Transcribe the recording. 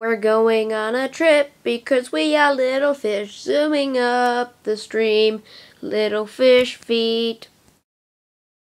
We're going on a trip because we are little fish zooming up the stream. Little fish feet.